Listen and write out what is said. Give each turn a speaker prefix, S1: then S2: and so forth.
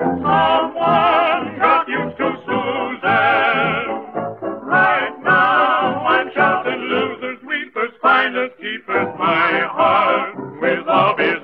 S1: Someone got used to Susan. Right now I'm shouting losers, weepers, finders, keepers. My heart with all is